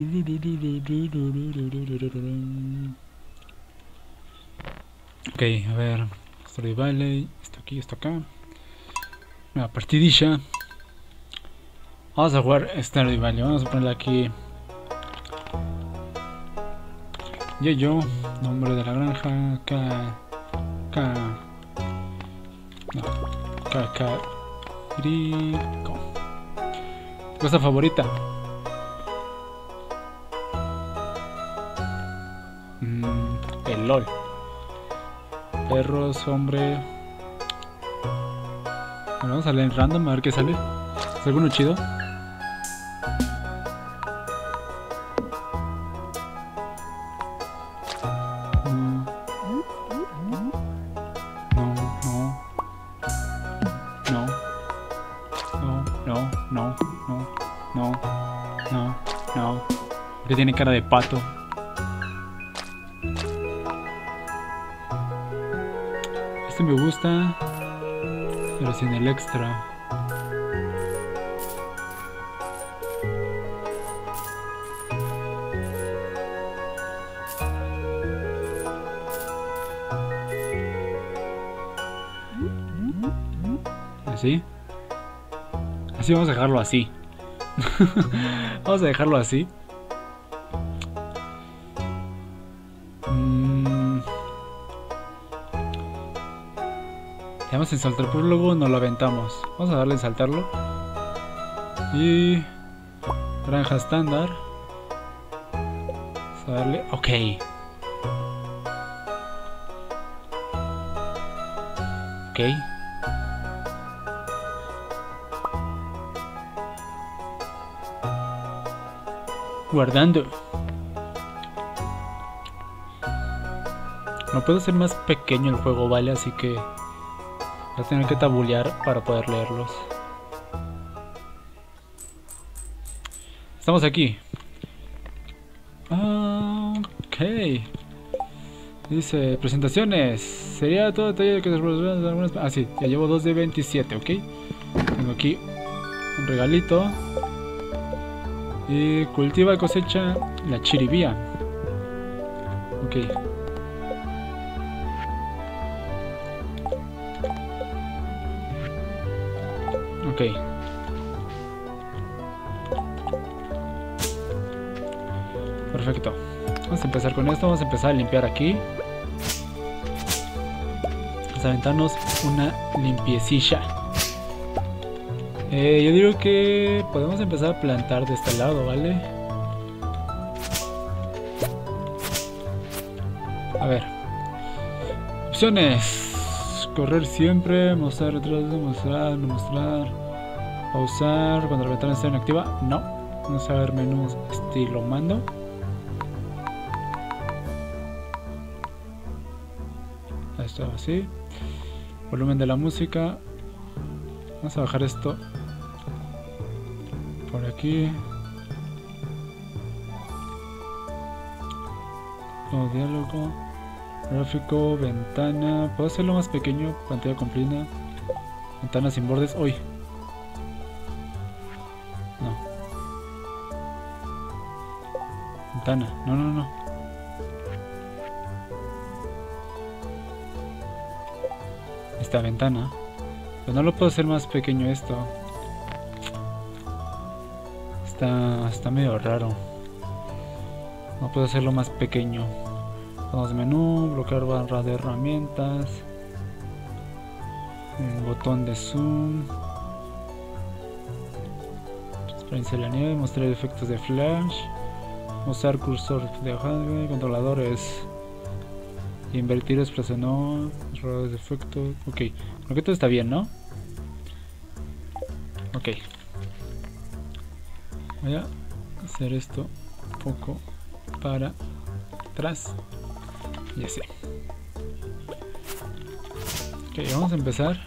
Ok, a ver. Stardew Valley. Esto aquí, esto acá. Una partidilla. Vamos a jugar Stardew Valley. Vamos a ponerle aquí. Yo, yo. Nombre de la granja. K. K. No. K. K. Rico. Cosa favorita. LOL. Perros, hombre. Bueno, vamos a en random a ver qué sale. ¿Es alguno chido? Mm. No, no. No. No, no, no, no, no, no, no. Tiene cara de pato. Me gusta, pero sin el extra. Así. Así vamos a dejarlo así. vamos a dejarlo así. Damos en saltar prólogo, nos lo aventamos. Vamos a darle en saltarlo. Y. Granja estándar. Vamos a darle. Ok. Ok. Guardando. No puedo hacer más pequeño el juego, ¿vale? Así que voy a que tabulear para poder leerlos. Estamos aquí. Ah, ok. Dice, presentaciones. Sería todo detalle que algunas... Ah, sí, ya llevo dos de 27, ok. Tengo aquí un regalito. Y cultiva y cosecha la chiribía. Ok. Ok. Perfecto. Vamos a empezar con esto. Vamos a empezar a limpiar aquí. Vamos a aventarnos una limpiecilla. Eh, yo digo que podemos empezar a plantar de este lado, ¿vale? A ver. Opciones. Correr siempre, mostrar retraso, mostrar, no mostrar. Pausar cuando la ventana esté inactiva. No. Vamos a ver menús estilo mando. Esto así. Volumen de la música. Vamos a bajar esto por aquí. Como diálogo. Gráfico, ventana. ¿Puedo hacerlo más pequeño? Pantalla completa. Ventana sin bordes. Hoy. No, no, no. Esta ventana. Pero no lo puedo hacer más pequeño esto. Está, está medio raro. No puedo hacerlo más pequeño. Vamos menú, bloquear barra de herramientas. Un botón de zoom. Transparencia de la nieve, mostrar efectos de flash. Mostrar cursor de hardware, controladores. Invertir desplazo no. Errores de efectos. Ok. Creo que todo está bien, ¿no? Ok. Voy a hacer esto un poco para atrás. Y así. Ok, vamos a empezar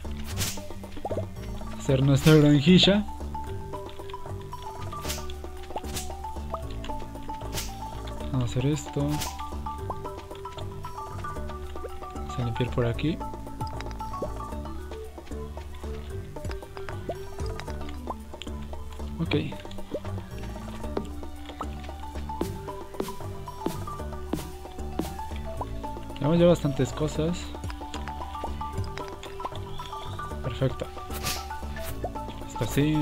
a hacer nuestra granjilla. hacer esto. Vamos a limpiar por aquí. Ok. Llevamos ya bastantes cosas. Perfecto. Hasta así.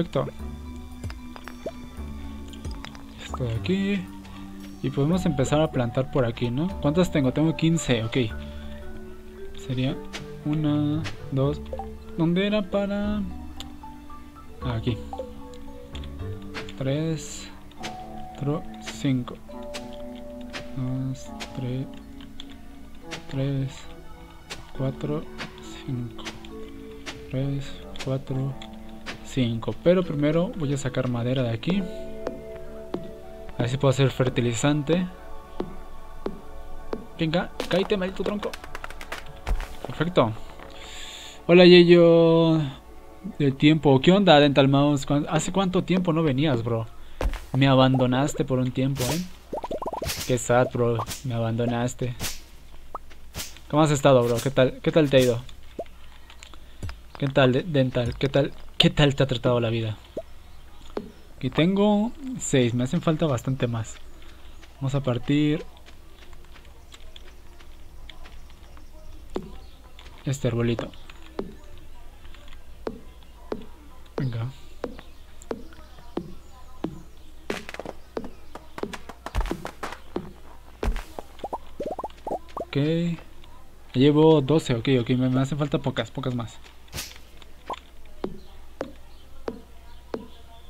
Perfecto. Esto de aquí. Y podemos empezar a plantar por aquí, ¿no? ¿Cuántas tengo? Tengo 15, ok. Sería una, dos... ¿Dónde era para...? Ah, aquí. Tres... Cuatro, cinco. Dos, tres... Tres... Cuatro, cinco. Tres, cuatro, cinco. Pero primero voy a sacar madera de aquí. A ver si puedo hacer fertilizante. Venga, cállate, maldito tronco. Perfecto. Hola, Yeyo. De tiempo. ¿Qué onda, Dental Mouse? ¿Hace cuánto tiempo no venías, bro? Me abandonaste por un tiempo, ¿eh? Qué sad, bro. Me abandonaste. ¿Cómo has estado, bro? ¿Qué tal? ¿Qué tal te ha ido? ¿Qué tal, Dental? ¿Qué tal? ¿Qué tal te ha tratado la vida? Aquí tengo 6, me hacen falta bastante más. Vamos a partir este arbolito. Venga. Ok. Llevo 12, ok, ok, me, me hacen falta pocas, pocas más.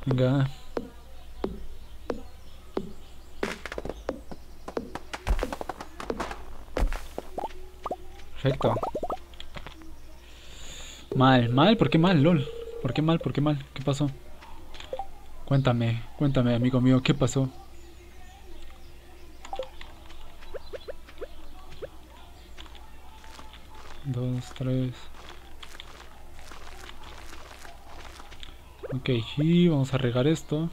Venga. Perfecto. Mal, mal, ¿por qué mal, LOL? ¿Por qué mal? ¿Por qué mal? ¿Qué pasó? Cuéntame, cuéntame, amigo mío, ¿qué pasó? Dos, tres. Ok, vamos a regar esto.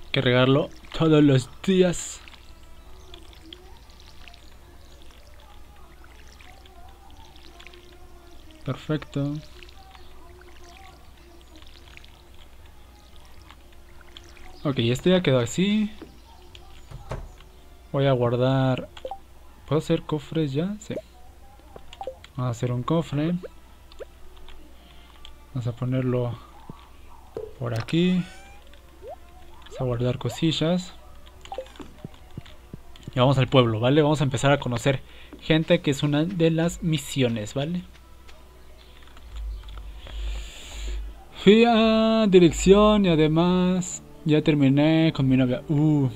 Hay que regarlo todos los días. Perfecto. Ok, este ya quedó así. Voy a guardar... ¿Puedo hacer cofres ya? Sí. Vamos a hacer un cofre. Vamos a ponerlo por aquí. Vamos a guardar cosillas. Y vamos al pueblo, ¿vale? Vamos a empezar a conocer gente que es una de las misiones, ¿vale? Fui a dirección y además ya terminé con mi novia. Uh.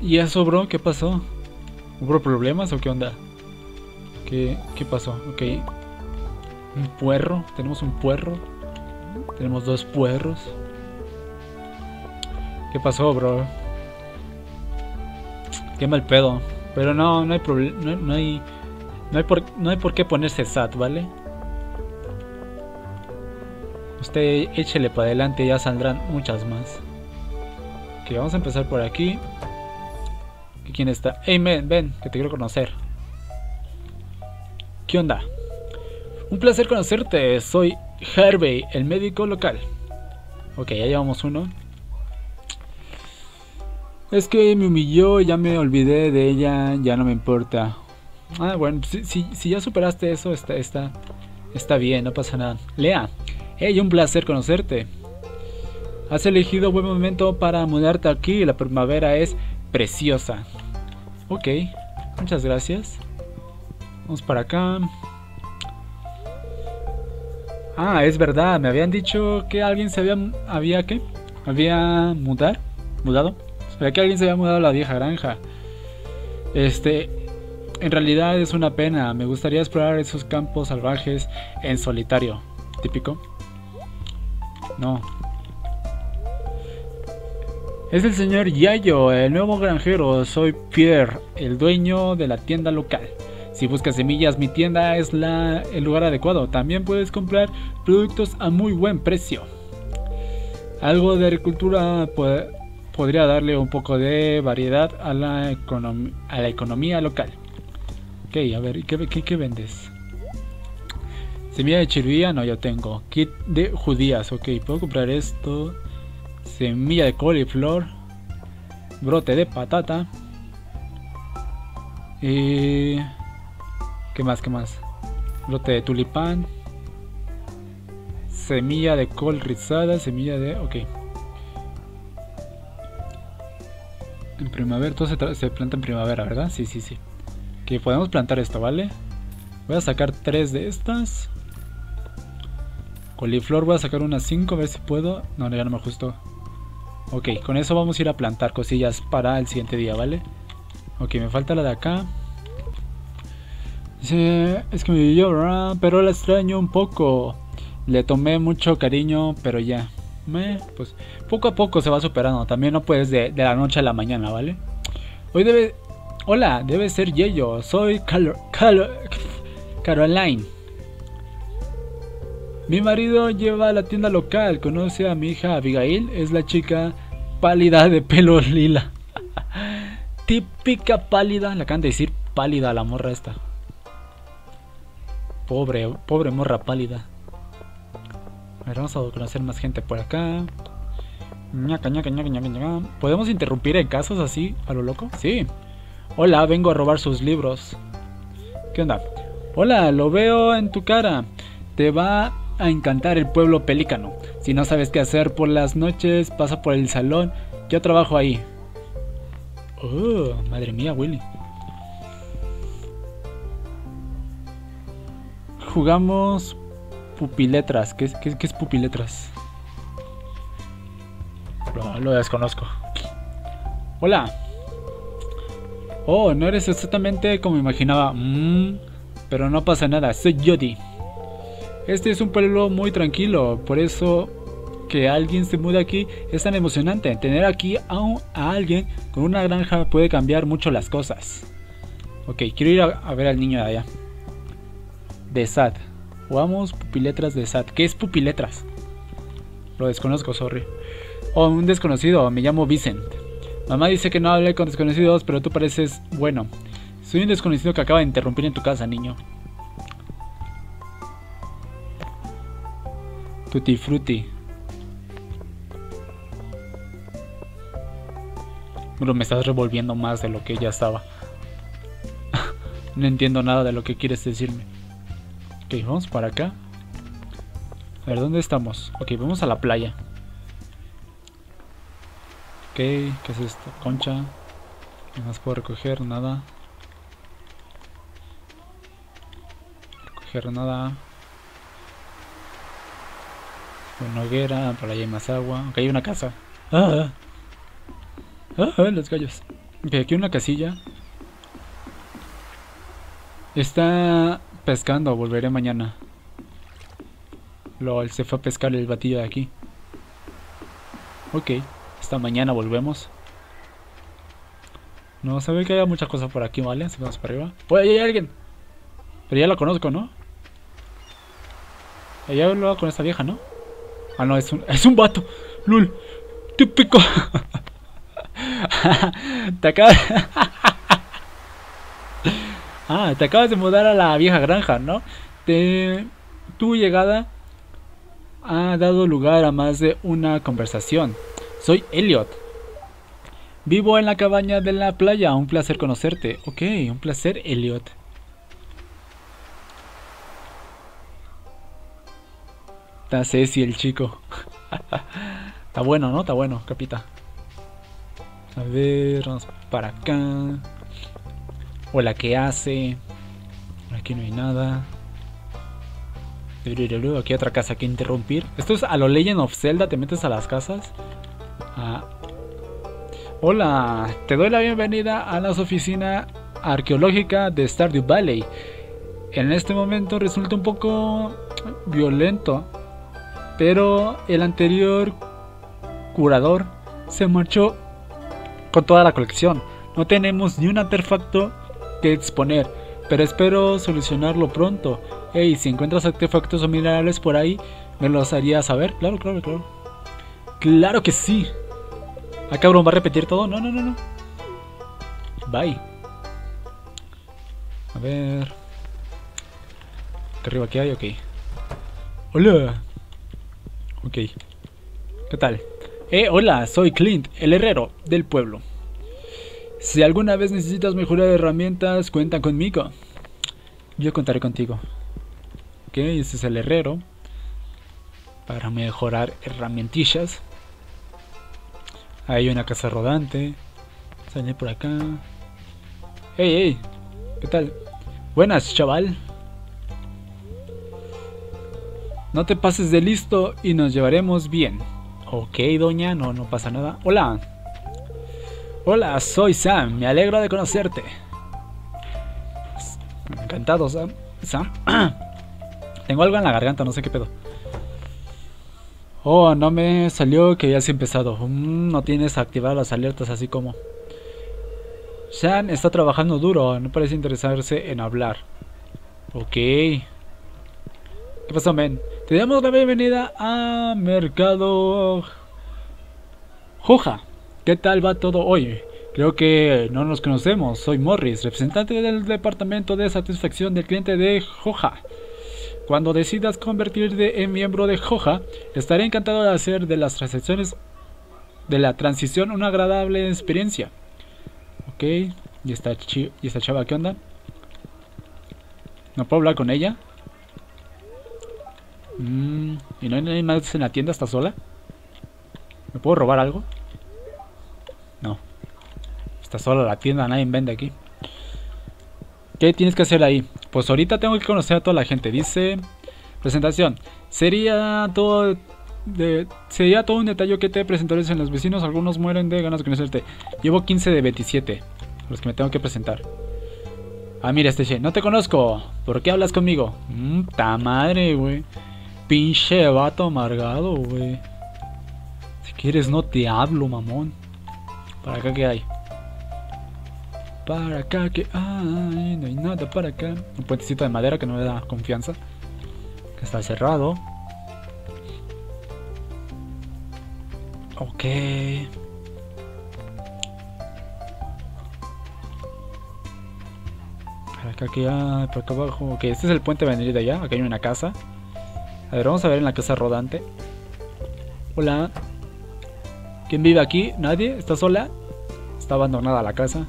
¿Y eso, bro? ¿Qué pasó? ¿Hubo problemas o qué onda? ¿Qué, qué pasó? Ok. Un puerro. Tenemos un puerro. Tenemos dos puerros. ¿Qué pasó, bro? Qué mal pedo. Pero no, no hay problema. No, hay. No hay, por, no hay por qué ponerse sad, ¿vale? Usted échele para adelante, ya saldrán muchas más. Ok, vamos a empezar por aquí. ¿Quién está? Hey, men, ven, que te quiero conocer. ¿Qué onda? Un placer conocerte, soy Harvey, el médico local. Ok, ya llevamos uno. Es que me humilló, ya me olvidé de ella, ya no me importa. Ah, bueno, si, si, ya superaste eso, está, está, está bien, no pasa nada. Lea, Hey, un placer conocerte. Has elegido buen momento para mudarte aquí. La primavera es preciosa. Ok, muchas gracias. Vamos para acá. Ah, es verdad. Me habían dicho que alguien se había... ¿Había qué? ¿Había mudar? ¿Mudado? Sabía que alguien se había mudado a la vieja granja. Este... En realidad es una pena. Me gustaría explorar esos campos salvajes en solitario. Típico. No. Es el señor Yayo, el nuevo granjero. Soy Pierre, el dueño de la tienda local. Si buscas semillas, mi tienda es la, el lugar adecuado. También puedes comprar productos a muy buen precio. Algo de agricultura podría darle un poco de variedad a la, economía local. Ok, a ver, ¿qué, qué, vendes? Semilla de chirvía, no, yo tengo. Kit de judías, ok. Puedo comprar esto. Semilla de coliflor. Brote de patata. Y... ¿Qué más? ¿Qué más? Brote de tulipán. Semilla de col rizada. Semilla de... Ok. En primavera, todo se, se planta en primavera, ¿verdad? Sí, sí, sí. Que podemos plantar esto, ¿vale? Voy a sacar tres de estas. Coliflor voy a sacar unas 5 a ver si puedo. No, ya no me ajustó. Ok, con eso vamos a ir a plantar cosillas para el siguiente día, ¿vale? Ok, me falta la de acá. Dice, es que me vivió, pero la extraño un poco. Le tomé mucho cariño, pero ya. Me, pues poco a poco se va superando. También no puedes de, de la noche a la mañana, ¿vale? Hoy debe... Hola, debe ser Yeyo. Soy Caroline. Mi marido lleva a la tienda local. Conoce a mi hija Abigail. Es la chica pálida de pelo lila. Típica pálida. La acaban de decir pálida la morra esta. Pobre, pobre morra pálida. A ver, vamos a conocer más gente por acá. ¿Podemos interrumpir en casos así a lo loco? Sí. Hola, vengo a robar sus libros. ¿Qué onda? Hola, lo veo en tu cara. Te va a encantar el pueblo pelícano. Si no sabes qué hacer por las noches, pasa por el salón. Yo trabajo ahí. Oh, madre mía, Willy. Jugamos pupiletras. ¿Qué, es pupiletras? lo desconozco. Hola. Oh, no eres exactamente como imaginaba. Mm, pero no pasa nada, soy Jody. Este es un pueblo muy tranquilo, por eso que alguien se mude aquí es tan emocionante. Tener aquí a, a alguien con una granja puede cambiar mucho las cosas. Ok, quiero ir a, ver al niño de allá. De SAT. Jugamos pupiletras de SAT. ¿Qué es pupiletras? Lo desconozco, sorry. Oh, un desconocido, me llamo Vicent. Mamá dice que no hable con desconocidos, pero tú pareces bueno. Soy un desconocido que acaba de interrumpir en tu casa, niño. Tutti frutti. Pero me estás revolviendo más de lo que ya estaba. no entiendo nada de lo que quieres decirme. Ok, vamos para acá. A ver, ¿dónde estamos? Ok, vamos a la playa. Ok, ¿qué es esto? Concha. ¿Qué más puedo recoger? Nada. Recoger nada. Una hoguera, por ahí hay más agua. Ok, hay una casa. Ah, ah, ah los gallos. Ok, aquí una casilla. Está pescando, volveré mañana. LOL, se fue a pescar el batillo de aquí. Ok, esta mañana volvemos. No se ve que haya mucha cosa por aquí, ¿vale? Si vamos para arriba. ¡Pues ahí hay alguien! Pero ya la conozco, ¿no? Ella hablaba con esta vieja, ¿no? Ah, no, es un, es un vato. Lul. Típico. te acabas... ah, te acabas de mudar a la vieja granja, ¿no? Tu llegada ha dado lugar a más de una conversación. Soy Elliot. Vivo en la cabaña de la playa. Un placer conocerte. Ok, un placer, Elliot. Está Ceci el chico. Está bueno, ¿no? Está bueno, capita. A ver, vamos para acá. Hola, ¿qué hace? Aquí no hay nada. Aquí hay otra casa que interrumpir. Esto es a lo Legend of Zelda, te metes a las casas. Ah. Hola, te doy la bienvenida a la oficina arqueológica de Stardew Valley. En este momento resulta un poco violento pero el anterior curador se marchó con toda la colección. No tenemos ni un artefacto que exponer, pero espero solucionarlo pronto. Hey, si encuentras artefactos o minerales por ahí, me los haría saber. Claro, claro, claro. Claro que sí. Ah, cabrón, ¿va a repetir todo? No, no, no, no. Bye. A ver. ¿Qué arriba qué hay? Ok. Hola. Ok. ¿Qué tal? Eh, hola, soy Clint, el herrero del pueblo. Si alguna vez necesitas mejorar herramientas, cuenta conmigo. Yo contaré contigo. Ok, este es el herrero. Para mejorar herramientillas. Hay una casa rodante. Sale por acá. Hey, hey. ¿Qué tal? Buenas, chaval. No te pases de listo y nos llevaremos bien. Ok, doña, no, no pasa nada. Hola. Hola, soy Sam. Me alegro de conocerte. Encantado, Sam. Sam. Tengo algo en la garganta, no sé qué pedo. Oh, no me salió que ya has empezado. Mm, no tienes activar las alertas así como. Sam está trabajando duro, no parece interesarse en hablar. Ok. ¿Qué pasó, men? Te damos la bienvenida a Mercado Joja. ¿Qué tal va todo hoy? Creo que no nos conocemos. Soy Morris, representante del departamento de satisfacción del cliente de Joja. Cuando decidas convertirte en miembro de Joja, estaré encantado de hacer de las transacciones de la transición una agradable experiencia. Ok, y esta, y esta chava, ¿qué onda? ¿No puedo hablar con ella? Mm, ¿Y no hay nadie más en la tienda? ¿Está sola? ¿Me puedo robar algo? Está sola la tienda, nadie vende aquí. ¿Qué tienes que hacer ahí? Pues ahorita tengo que conocer a toda la gente. Dice... Presentación. Sería todo... De, sería todo un detalle que te presentaré en los vecinos. Algunos mueren de ganas de conocerte. Llevo 15 de 27. Los que me tengo que presentar. Ah, mira este. No te conozco. ¿Por qué hablas conmigo? Mmm, ta madre, güey. Pinche vato amargado, güey. Si quieres no te hablo, mamón. ¿Para acá qué hay? Para acá que hay, no hay nada para acá. Un puentecito de madera que no me da confianza. Que está cerrado. Ok. Para acá que hay, por acá abajo. Ok, este es el puente de venir de allá. Aquí hay una casa. A ver, vamos a ver en la casa rodante. Hola. ¿Quién vive aquí? ¿Nadie? ¿Está sola? Está abandonada la casa.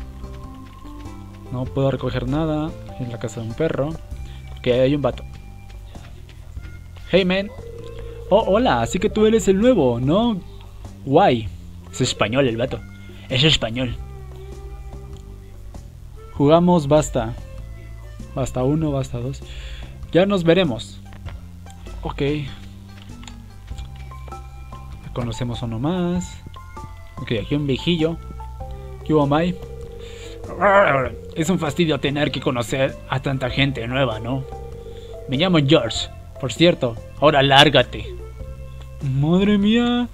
No puedo recoger nada. En la casa de un perro. Que hay un vato. Hey, man. Oh, hola. Así que tú eres el nuevo, ¿no? Guay. Es español el vato. Es español. Jugamos basta. Basta uno, basta dos. Ya nos veremos. Ok. Conocemos uno más. Ok, aquí un viejillo. ¿Qué hubo, Mai? Es un fastidio tener que conocer a tanta gente nueva, ¿no? Me llamo George. Por cierto, ahora lárgate. Madre mía.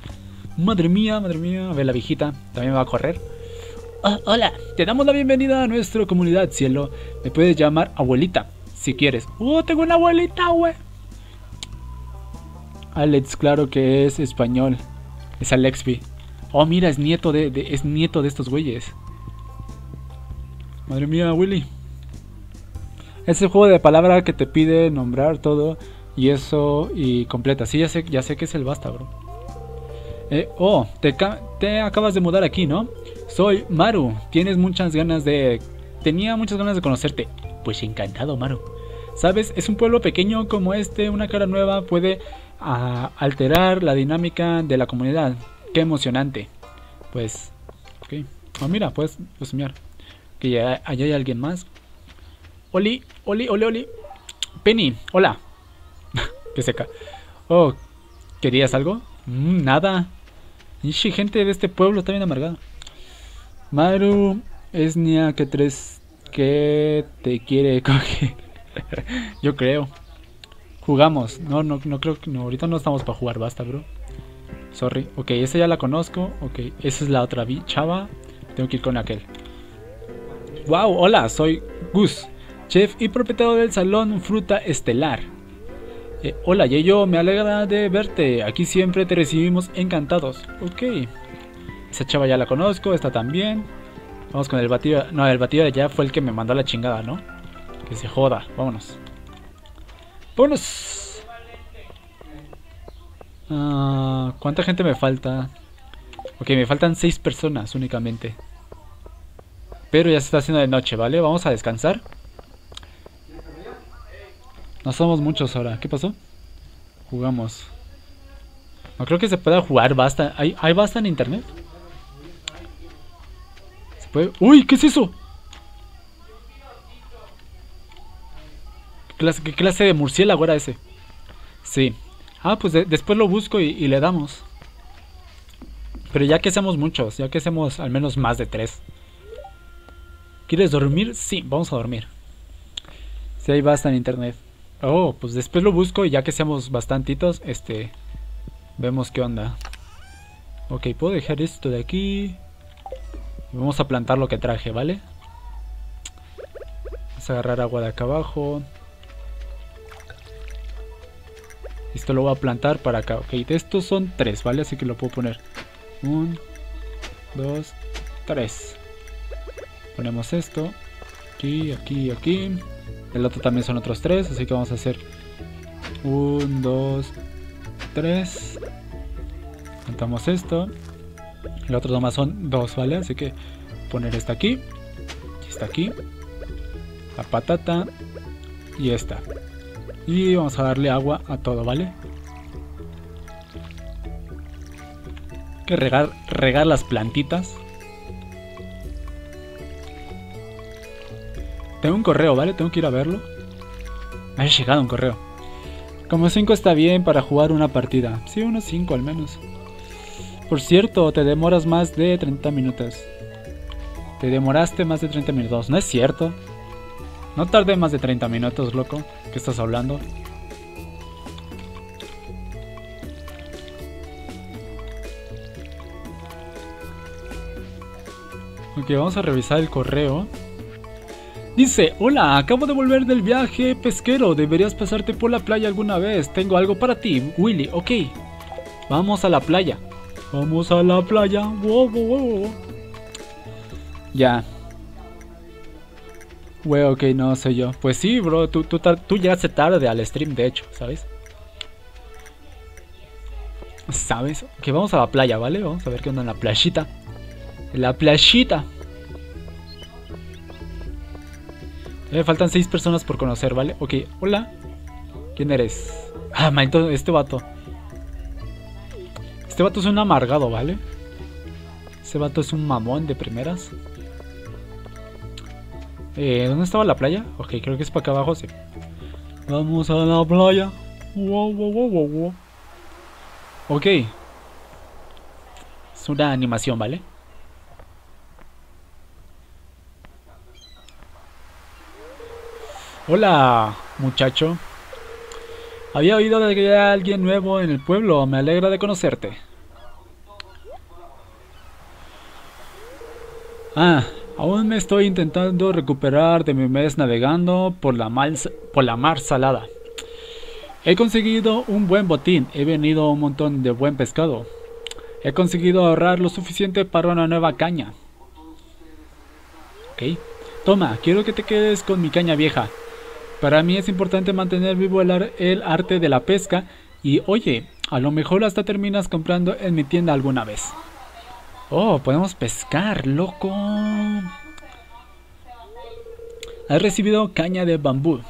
Madre mía, madre mía. A ver, la viejita también va a correr. Oh, hola, te damos la bienvenida a nuestra comunidad, cielo. Me puedes llamar abuelita, si quieres. ¡Oh, tengo una abuelita, güey! Alex, claro que es español. Es Alexby. Oh, mira, es nieto de, de, es nieto de estos güeyes. Madre mía, Willy. Es el juego de palabra que te pide nombrar todo y eso y completa. Sí, ya sé, ya sé que es el basta, bro. Eh, oh, te, acabas de mudar aquí, ¿no? Soy Maru. Tienes muchas ganas de... Tenía muchas ganas de conocerte. Pues encantado, Maru. ¿Sabes? Es un pueblo pequeño como este. Una cara nueva puede a alterar la dinámica de la comunidad. Qué emocionante. Pues, ok. Oh, mira, puedes resumiar. Que ya, allá hay alguien más. Oli, Oli, Oli, Oli. Penny, hola. Qué seca. Oh, ¿querías algo? Mm, nada. Ishi, gente de este pueblo está bien amargada. Maru, es Nia que tres que te quiere coger. Yo creo. Jugamos. No, no, no creo que no. Ahorita no estamos para jugar, basta, bro. Sorry. Ok, esa ya la conozco. Ok, esa es la otra chava. Tengo que ir con aquel. Wow, hola, soy Gus, chef y propietario del salón Fruta Estelar. Eh, hola, yo me alegra de verte. Aquí siempre te recibimos encantados. Ok. Esa chava ya la conozco, esta también. Vamos con el batido. No, el batido de allá fue el que me mandó la chingada, ¿no? Que se joda. Vámonos. ¡Vámonos! Ah, ¿Cuánta gente me falta? Ok, me faltan seis personas únicamente. Pero ya se está haciendo de noche, ¿vale? Vamos a descansar. No somos muchos ahora. ¿Qué pasó? Jugamos. No creo que se pueda jugar basta. ¿Hay, ¿Hay basta en internet? ¿Se puede? ¡Uy! ¿Qué es eso? ¿Qué clase, de murciélago era ese? Sí. Ah, pues después lo busco y, le damos. Pero ya que seamos muchos, ya que seamos al menos más de tres. ¿Quieres dormir? Sí, vamos a dormir. Si hay basta en internet. Oh, pues después lo busco y ya que seamos bastantitos, este... Vemos qué onda. Ok, puedo dejar esto de aquí. vamos a plantar lo que traje, ¿vale? Vamos a agarrar agua de acá abajo. Esto lo voy a plantar para acá. Ok, de estos son tres, ¿vale? Así que lo puedo poner. Un, dos, tres. Ponemos esto. Aquí, aquí, aquí. El otro también son otros tres, así que vamos a hacer un, dos, tres. Plantamos esto. El otro nomás son dos, ¿vale? Así que poner esta aquí. Esta aquí. La patata. Y esta. Y vamos a darle agua a todo, ¿vale? que regar, regar las plantitas. Tengo un correo, ¿vale? Tengo que ir a verlo. Me ha llegado un correo. Como 5 está bien para jugar una partida. Sí, unos 5 al menos. Por cierto, te demoras más de 30 minutos. Te demoraste más de 30 minutos. No es cierto. No tardé más de 30 minutos, loco. ¿Qué estás hablando? Ok, vamos a revisar el correo. Dice, hola, acabo de volver del viaje pesquero, deberías pasarte por la playa alguna vez, tengo algo para ti, Willy, ok. Vamos a la playa. Vamos a la playa. Wow, wow, wow. Ya, Güey, ok, no sé yo. Pues sí, bro, tú, tú, tú llegaste tarde al stream, de hecho, ¿sabes? ¿Sabes? Que vamos a la playa, ¿vale? Vamos a ver qué onda en la playita. En la playita. Me faltan seis personas por conocer, ¿vale? Ok, hola. ¿Quién eres? Ah, maldito, este vato. Este vato es un amargado, ¿vale? Este vato es un mamón de primeras. Eh, ¿Dónde estaba la playa? Ok, creo que es para acá abajo, sí. Vamos a la playa. Wow, wow, wow, wow, wow. Ok. Es una animación, ¿vale? Hola, muchacho. Había oído de que hay alguien nuevo en el pueblo. Me alegra de conocerte. Ah, Aún me estoy intentando recuperar de mi mes navegando por la, por la mar salada. He conseguido un buen botín, he venido un montón de buen pescado. He conseguido ahorrar lo suficiente para una nueva caña. Ok. Toma, quiero que te quedes con mi caña vieja. Para mí es importante mantener vivo el, arte de la pesca y oye, a lo mejor hasta terminas comprando en mi tienda alguna vez. Oh, podemos pescar, loco. Has recibido caña de bambú.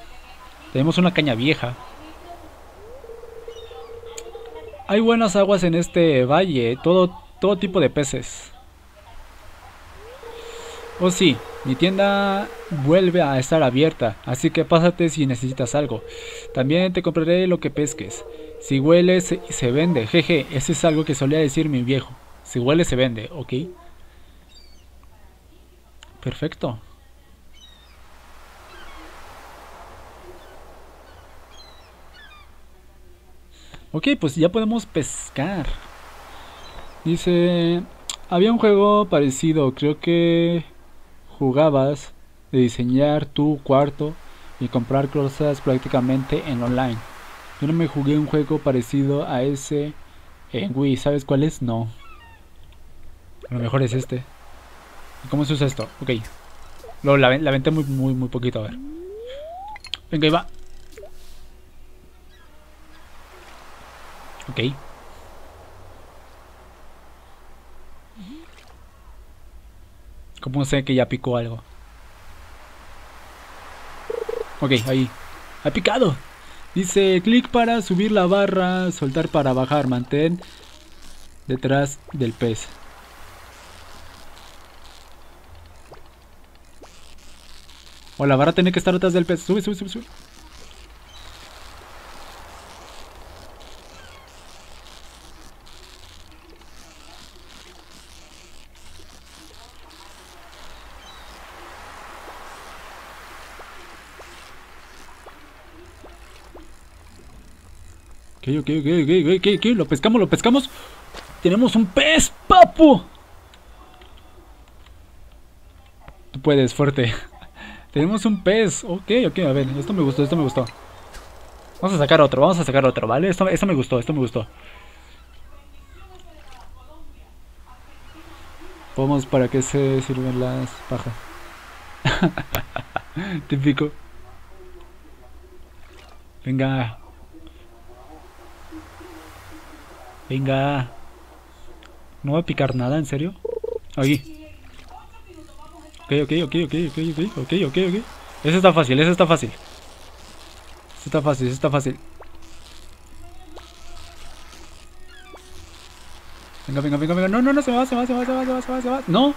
Tenemos una caña vieja. Hay buenas aguas en este valle, todo, todo tipo de peces. Oh sí, mi tienda vuelve a estar abierta, así que pásate si necesitas algo. También te compraré lo que pesques. Si huele, se, se vende. Jeje, ese es algo que solía decir mi viejo. Si huele se vende, ok. Perfecto. Ok, pues ya podemos pescar. Dice, había un juego parecido, creo que jugabas de diseñar tu cuarto y comprar cosas prácticamente en online. Yo no me jugué un juego parecido a ese en Wii, ¿sabes cuál es? No. A lo mejor es este. ¿Cómo se usa esto? Ok. La, la venté muy, muy, muy poquito, a ver. Venga, ahí va. Ok. ¿Cómo sé que ya picó algo? Ok, ahí. ¡Ha picado! Dice, clic para subir la barra, soltar para bajar, mantén detrás del pez. O la barra tiene que estar detrás del pez. Sube, sube, sube, sube. Ok, ok, ok, ok, ok, lo pescamos, lo pescamos. Tenemos un pez, papu. Tú puedes, fuerte. Tenemos un pez. Ok, ok, a ver, esto me gustó, esto me gustó. Vamos a sacar otro, vamos a sacar otro, ¿vale? Esto, esto me gustó, esto me gustó. Vamos, ¿para qué se sirven las pajas? Típico. Venga, Venga. No va a picar nada, ¿en serio? Ahí. Ok, ok, ok, ok, ok, ok, ok, ok, ok. Eso está fácil, eso está fácil. Eso está fácil, eso está fácil. Venga, venga, venga, venga. No, no, no, se va, se va, se va, se va, se va, se va, se va. No.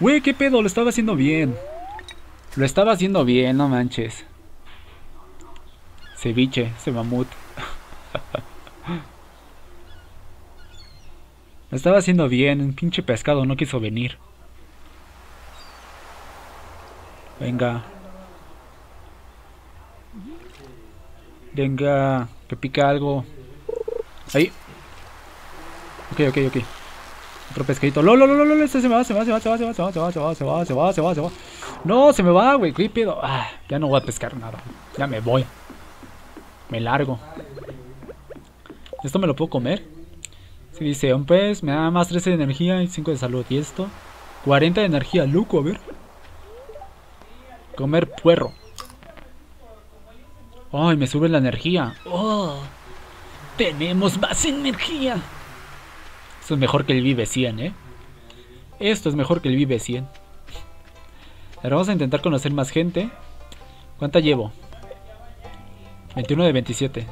Güey, qué pedo, lo estaba haciendo bien. Lo estaba haciendo bien, no manches. Ceviche, ese mamut. Estaba haciendo bien, un pinche pescado no quiso venir. Venga. Venga, que pica algo. Ahí. Ok, ok, ok. Otro pescadito. ¡Lo, lo, lo, lo! Este se me va, se va, se va, se va, se va, se va, se va, se va, se va, se va, se va, va. No, se me va, güey. ¿Qué pedo? Ah, ya no voy a pescar nada. Ya me voy. Me largo. ¿Esto me lo puedo comer? Si dice, un pez me da más 13 de energía y 5 de salud. ¿Y esto? 40 de energía, loco, a ver. Comer puerro. ¡Ay, me sube la energía! ¡Oh! ¡Tenemos más energía! Esto es mejor que el Vive 100, ¿eh? Esto es mejor que el Vive 100. Ahora vamos a intentar conocer más gente. ¿Cuánta llevo? 21 de 27.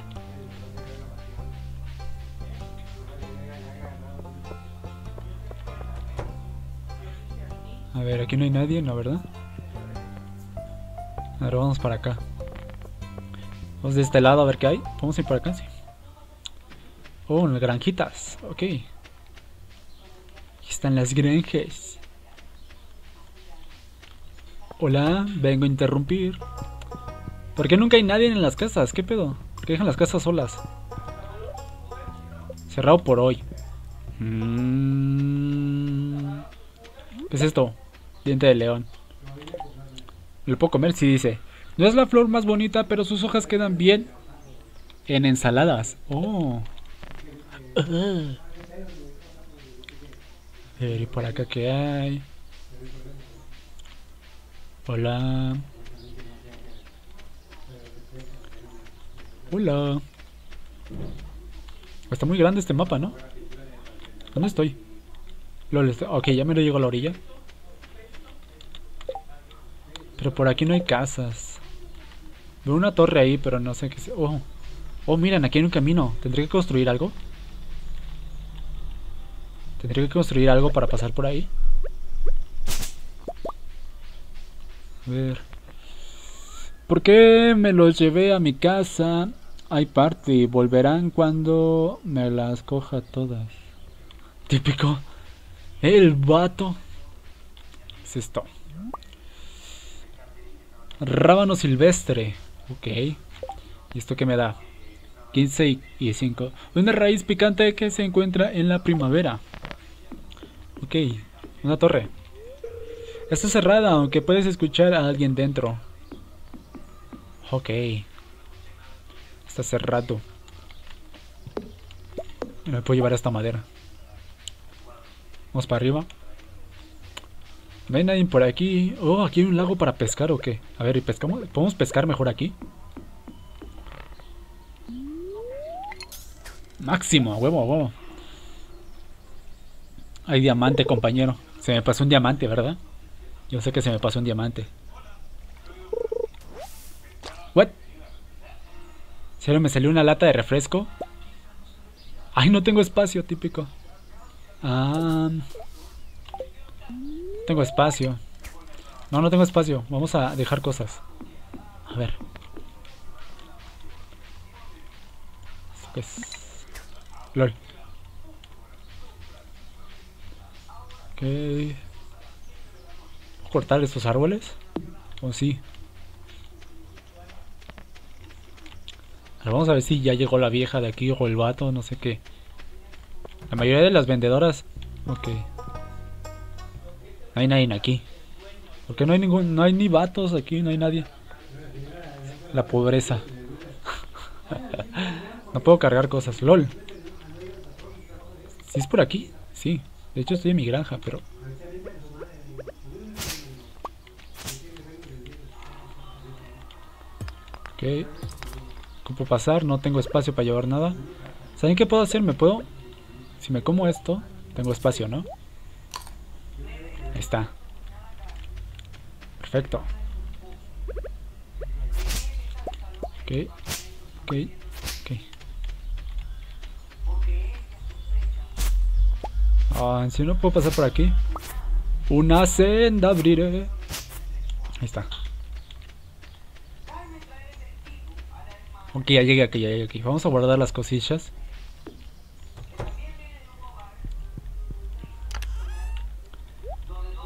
A ver, aquí no hay nadie, ¿no, verdad? Ahora vamos para acá. Vamos de este lado a ver qué hay. Vamos a ir para acá, sí. Oh, las granjitas. Ok. Aquí están las granjas. Hola, vengo a interrumpir. ¿Por qué nunca hay nadie en las casas? ¿Qué pedo? ¿Por qué dejan las casas solas? Cerrado por hoy. Mm. ¿Qué es esto? Diente de león. ¿Lo puedo comer? Sí, dice. No es la flor más bonita, pero sus hojas quedan bien en ensaladas. Oh. A ver, ¿y por acá qué hay? Hola. Hola. Está muy grande este mapa, ¿no? ¿Dónde estoy? Ok, ya me lo llego a la orilla. Pero por aquí no hay casas. Veo una torre ahí, pero no sé qué sea. Oh. oh, miren, aquí hay un camino. ¿Tendré que construir algo? ¿Tendré que construir algo para pasar por ahí? A ver. ¿Por qué me los llevé a mi casa? Hay party. Volverán cuando me las coja todas. Típico. El vato. es esto? Rábano silvestre. Ok. ¿Y esto qué me da? 15 y 5. Una raíz picante que se encuentra en la primavera. Ok. Una torre. Está cerrada, aunque puedes escuchar a alguien dentro. Ok. Está cerrado. Me puedo llevar esta madera. Vamos para arriba. No hay nadie por aquí. Oh, aquí hay un lago para pescar o qué. A ver, ¿y pescamos? ¿Podemos pescar mejor aquí? Máximo, huevo, huevo. Hay diamante, compañero. Se me pasó un diamante, ¿verdad? Yo sé que se me pasó un diamante. What? ¿Serio me salió una lata de refresco? Ay, no tengo espacio, típico. Ah. Tengo espacio. No, no tengo espacio. Vamos a dejar cosas. A ver. Pues. LOL. Ok. ¿Puedo cortar estos árboles? ¿O sí? vamos a ver si ya llegó la vieja de aquí o el vato, no sé qué. La mayoría de las vendedoras... Ok. No hay nadie aquí. Porque no hay ningún... No hay ni vatos aquí, no hay nadie. La pobreza. no puedo cargar cosas. LOL. ¿Si es por aquí? Sí. De hecho estoy en mi granja, pero... Ok. ¿Cómo pasar? No tengo espacio para llevar nada. ¿Saben qué puedo hacer? Me puedo... Si me como esto, tengo espacio, ¿no? Perfecto. Ok. Ok. Ok. Ah, si no puedo pasar por aquí. Una senda abriré. Ahí está. Ok, ya llegué aquí, ya llegué aquí. Vamos a guardar las cosillas.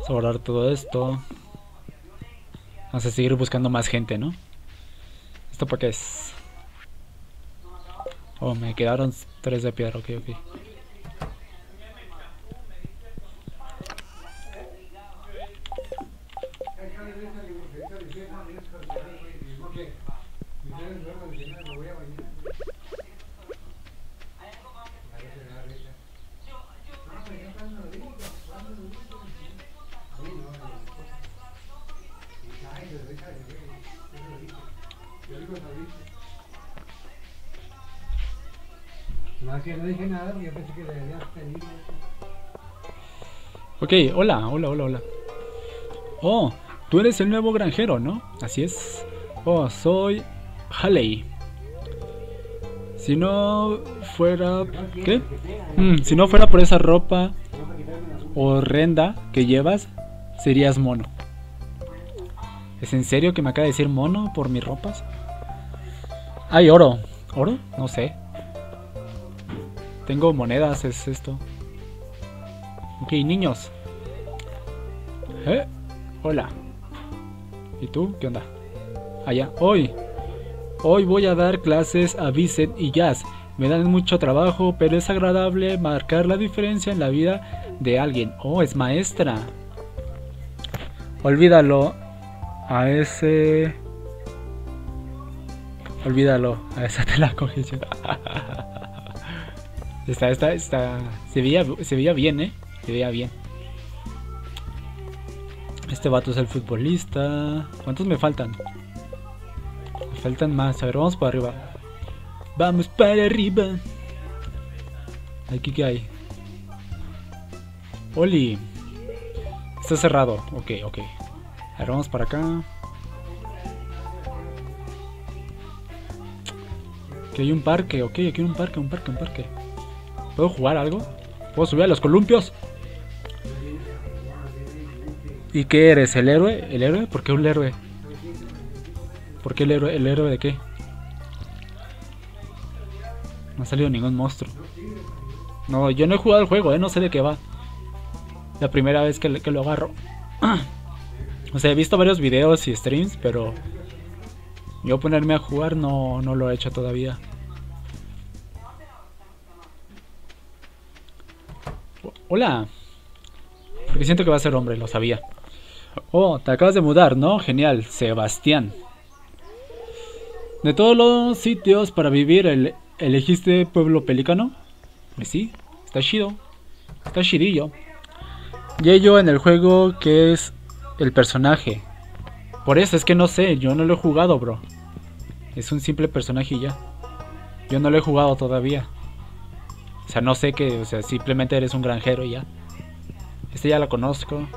Guardar todo esto. Vamos a seguir buscando más gente, ¿no? ¿Esto para qué es? Oh, me quedaron tres de piedra, ok, ok. Ok, hola, hola, hola, hola. Oh, tú eres el nuevo granjero, ¿no? Así es. Oh, soy Haley. Si no fuera... ¿Qué? Mm, si no fuera por esa ropa horrenda que llevas, serías mono. ¿Es en serio que me acaba de decir mono por mis ropas? Hay oro. ¿Oro? No sé. Tengo monedas, es esto. Ok, niños. ¿Eh? Hola. ¿Y tú? ¿Qué onda? Allá. Hoy. Hoy voy a dar clases a Vicent y Jazz. Me dan mucho trabajo, pero es agradable marcar la diferencia en la vida de alguien. Oh, es maestra. Olvídalo. A ese... Olvídalo. A esa te la cogí Está, está, está. Se veía, se veía bien, eh. Se veía bien. Este vato es el futbolista. ¿Cuántos me faltan? Me faltan más. A ver, vamos para arriba. Vamos para arriba. Aquí que hay. Oli. Está cerrado. Ok, ok. A ver, vamos para acá. Aquí hay un parque. Ok, aquí hay un parque, un parque, un parque. ¿Puedo jugar algo? ¿Puedo subir a los columpios? ¿Y qué eres? ¿El héroe? ¿El héroe? ¿Por qué un héroe? ¿Por qué el héroe? ¿El héroe de qué? No ha salido ningún monstruo. No, yo no he jugado el juego, ¿eh? No sé de qué va. La primera vez que, lo agarro. o sea, he visto varios videos y streams, pero... Yo ponerme a jugar no, no lo he hecho todavía. Hola. Porque siento que va a ser hombre, lo sabía. Oh, te acabas de mudar, ¿no? Genial, Sebastián. De todos los sitios para vivir, ¿elegiste Pueblo Pelícano? Pues sí, está chido. Está chidillo. Y ello en el juego que es el personaje. Por eso es que no sé, yo no lo he jugado, bro. Es un simple personaje ya. Yo no lo he jugado todavía. O sea, no sé que, o sea, simplemente eres un granjero y ya. Este ya lo conozco.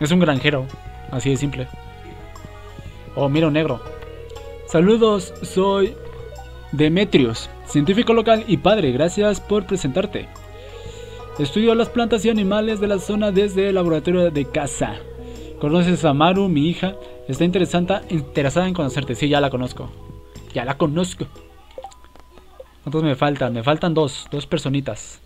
Es un granjero. Así de simple. Oh, mira un negro. Saludos, soy Demetrius, científico local y padre. Gracias por presentarte. Estudio las plantas y animales de la zona desde el laboratorio de casa. ¿Conoces a Maru, mi hija? Está interesante, interesada en conocerte. Sí, ya la conozco. Ya la conozco. ¿Cuántos me faltan? Me faltan dos. Dos personitas.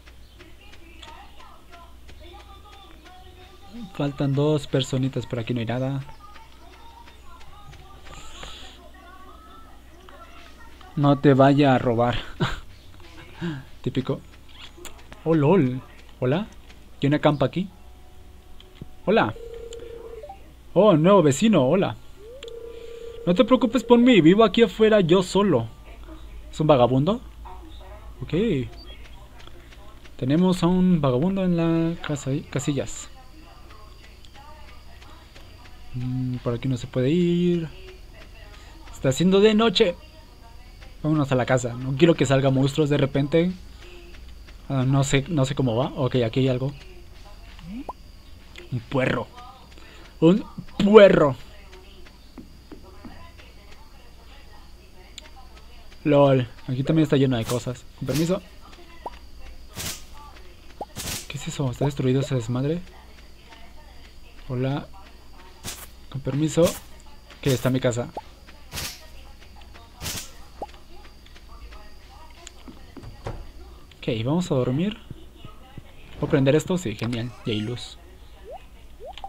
Faltan dos personitas. Por aquí no hay nada. No te vaya a robar. Típico. Oh, lol. Hola. ¿Quién acampa aquí? Hola. Oh, nuevo vecino, hola. No te preocupes por mí, vivo aquí afuera yo solo. ¿Es un vagabundo? Ok. Tenemos a un vagabundo en la casa, casillas. Mm, por aquí no se puede ir. Está haciendo de noche. Vámonos a la casa. No quiero que salga monstruos de repente. Ah, no sé, no sé cómo va. Ok, aquí hay algo. Un puerro. Un puerro. LOL. Aquí también está lleno de cosas. Con permiso. ¿Qué es eso? ¿Está destruido ese desmadre? Hola. Con permiso. Que está mi casa. Ok, vamos a dormir. ¿Puedo prender esto? Sí, genial. Y hay luz.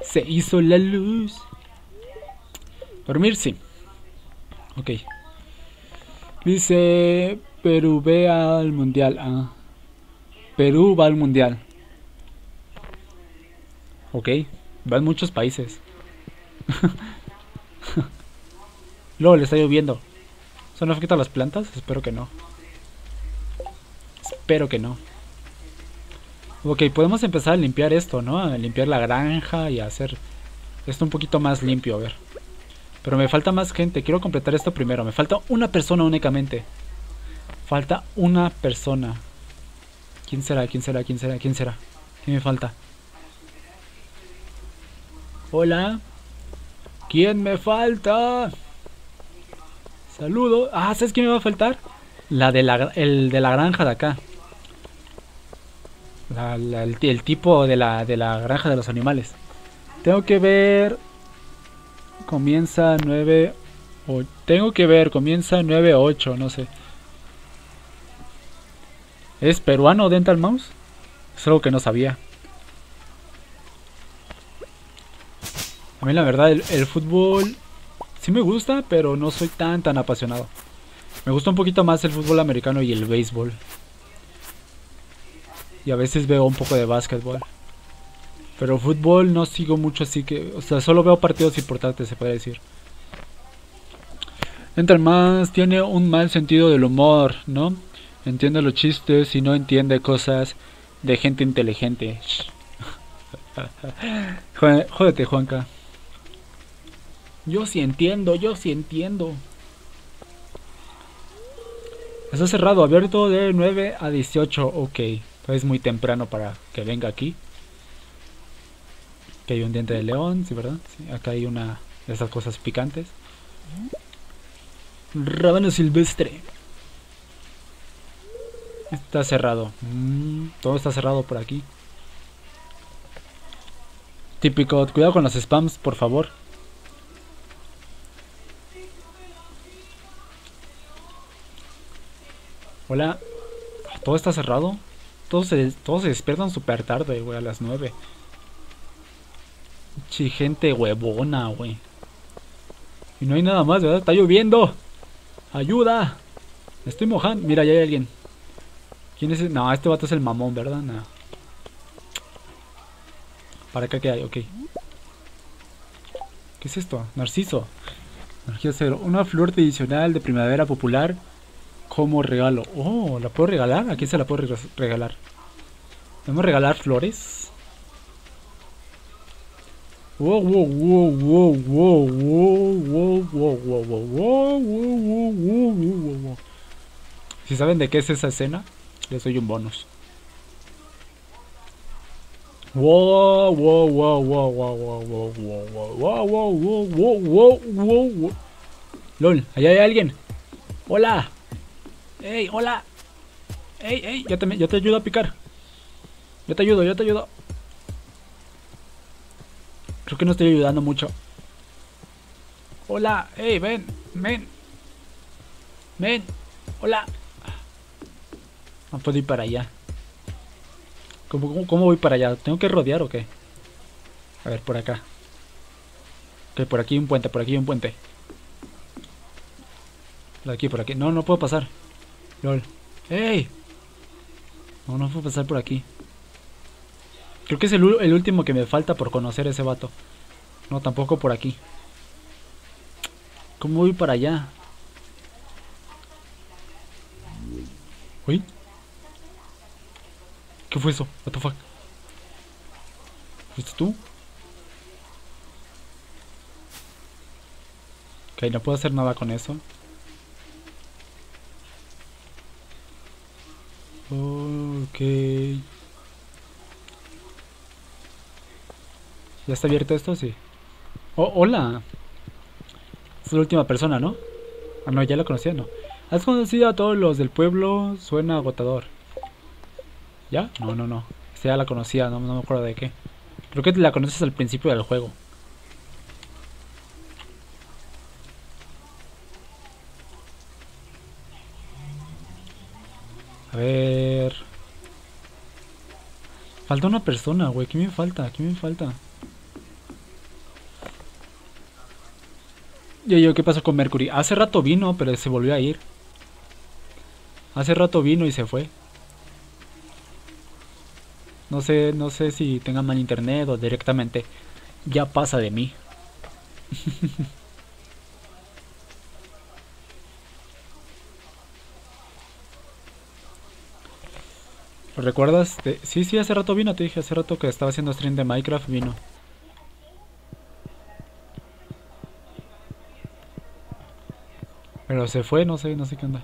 Se hizo la luz. Dormir, sí. Ok. Dice Perú ve al mundial. Ah. Perú va al mundial. Ok. Van muchos países. Luego le está lloviendo. ¿Eso no afecta a las plantas? Espero que no. Espero que no. Ok, podemos empezar a limpiar esto, ¿no? A limpiar la granja y hacer esto un poquito más limpio, a ver. Pero me falta más gente, quiero completar esto primero. Me falta una persona únicamente. Falta una persona. ¿Quién será? ¿Quién será? ¿Quién será? ¿Quién será? ¿Quién me falta? Hola. ¿Quién me falta? Saludo. Ah, ¿sabes quién me va a faltar? La de la, el de la granja de acá el, tipo de la, de la granja de los animales. Tengo que ver... Comienza 9... O, tengo que ver, comienza 9-8, no sé. ¿Es peruano Dental Mouse? Es algo que no sabía. A mí la verdad el, el, fútbol sí me gusta, pero no soy tan tan apasionado. Me gusta un poquito más el fútbol americano y el béisbol. Y a veces veo un poco de básquetbol. Pero fútbol no sigo mucho, así que... O sea, solo veo partidos importantes, se puede decir. Entre más tiene un mal sentido del humor, ¿no? Entiende los chistes y no entiende cosas de gente inteligente. Jódete, Juanca. Yo sí entiendo, yo sí entiendo. Está cerrado, abierto de 9 a 18, ok. Es muy temprano para que venga aquí. Que hay un diente de león, sí, ¿verdad? acá hay una de esas cosas picantes. Rábano silvestre. Está cerrado. Mm, todo está cerrado por aquí. Típico, cuidado con los spams, por favor. Hola. ¿Todo está cerrado? Todos se, todos se despiertan súper tarde, güey, a las 9. Gente huevona, güey. Y no hay nada más, ¿verdad? Está lloviendo. Ayuda. Me estoy mojando. Mira, ya hay alguien. ¿Quién es? No, este vato es el mamón, ¿verdad? No. Para acá que hay, ok. ¿Qué es esto? Narciso. Cero. Una flor tradicional de primavera popular como regalo. Oh, ¿la puedo regalar? ¿A quién se la puedo regalar? ¿Podemos regalar flores? Wow, wow, wow, wow, wow, wow, wow, wow, wow, wow, wow, Si saben de qué es esa escena, les doy un bonus. Wow, wow, wow, wow, wow, wow, wow, wow, wow, wow, wow, wow, wow, wow. LOL, allá hay alguien. Hola. Ey, hola. Ey, ey, ya te, ya te ayudo a picar. Yo te ayudo, yo te ayudo. Creo que no estoy ayudando mucho. Hola, ey, ven, ven. Ven, hola. No puedo ir para allá. ¿Cómo, cómo, voy para allá? ¿Tengo que rodear o qué? A ver, por acá. Ok, por aquí hay un puente, por aquí hay un puente. Por aquí, por aquí. No, no puedo pasar. LOL. ¡Ey! No, no puedo pasar por aquí. Creo que es el, último que me falta por conocer ese vato. No, tampoco por aquí. ¿Cómo voy para allá? ¿Uy? ¿Qué fue eso? What the fuck? ¿Fuiste tú? Ok, no puedo hacer nada con eso. Ok. ¿Ya está abierto esto? Sí. Oh, hola. Es la última persona, ¿no? Ah, no, ya la conocía, ¿no? Has conocido a todos los del pueblo, suena agotador. ¿Ya? No, no, no. Esta ya la conocía, no, no me acuerdo de qué. Creo que la conoces al principio del juego. A ver... Falta una persona, güey. ¿Qué me falta? ¿Qué me falta? Yo, ¿qué pasó con Mercury? Hace rato vino, pero se volvió a ir. Hace rato vino y se fue. No sé, no sé si tenga mal internet o directamente ya pasa de mí. ¿Lo recuerdas? Sí, sí, hace rato vino, te dije, hace rato que estaba haciendo stream de Minecraft vino. Pero se fue, no sé, no sé qué onda.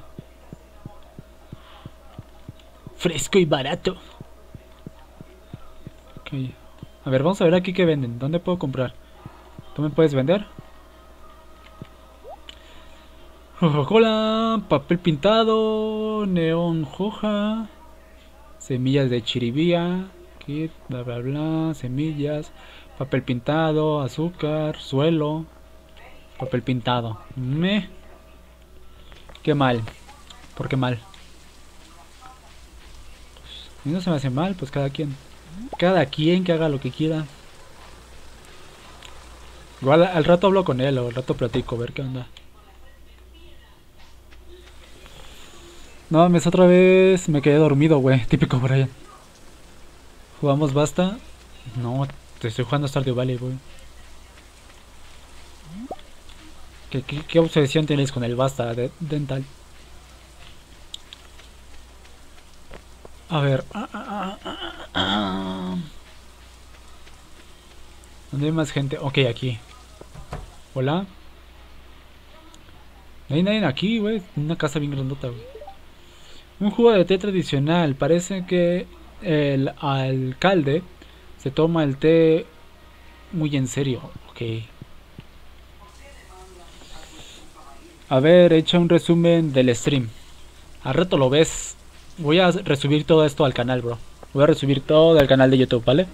Fresco y barato. A ver, vamos a ver aquí qué venden. ¿Dónde puedo comprar? ¿Tú me puedes vender? Coca-Cola, papel pintado, neón hoja, semillas de chiribía, kit, bla bla bla, semillas, papel pintado, azúcar, suelo, papel pintado. Me. Qué mal. ¿Por qué mal? Si no se me hace mal, pues cada quien. Cada quien que haga lo que quiera. Igual al rato hablo con él o al rato platico, a ver qué onda. No mames, otra vez me quedé dormido, güey. Típico Brian. ¿Jugamos basta? No, te estoy jugando Stardew Valley, güey. ¿Qué, obsesión tienes con el basta de, dental? A ver. Ah, ah, ah, ¿Dónde hay más gente? Ok, aquí. Hola. No hay nadie aquí, güey. Una casa bien grandota, güey. Un jugo de té tradicional. Parece que el alcalde se toma el té muy en serio. Ok. A ver, echa un resumen del stream. Al rato lo ves voy a resubir todo esto al canal, bro. Voy a resubir todo al canal de YouTube, ¿vale?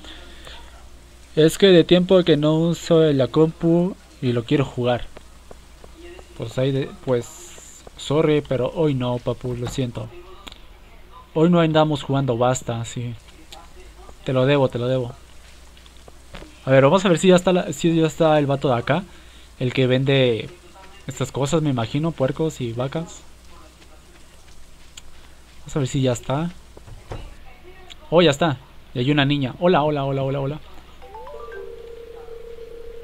Es que de tiempo que no uso la compu y lo quiero jugar. Pues ahí, de, pues, sorry, pero hoy no, papu, lo siento. Hoy no andamos jugando basta, sí. Te lo debo, te lo debo. A ver, vamos a ver si ya está, si ya está el vato de acá. El que vende estas cosas, me imagino, puercos y vacas. Vamos a ver si ya está. Oh, ya está. Y hay una niña. Hola, hola, hola, hola, hola.